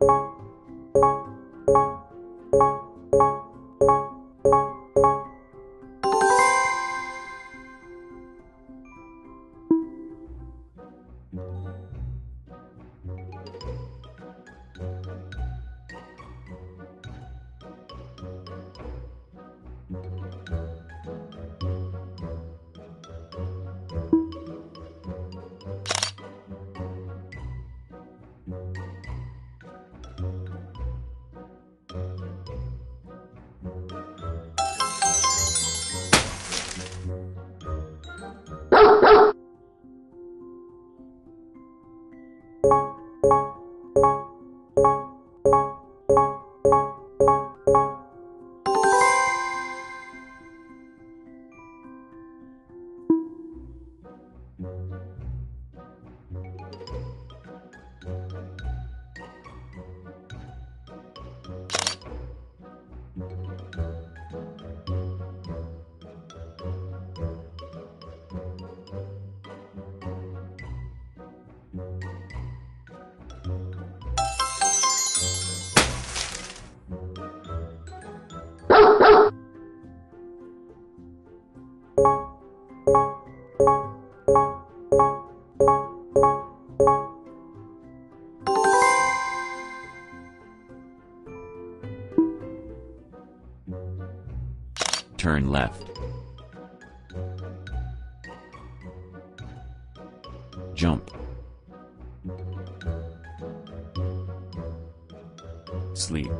you Turn left. Jump. Sleep.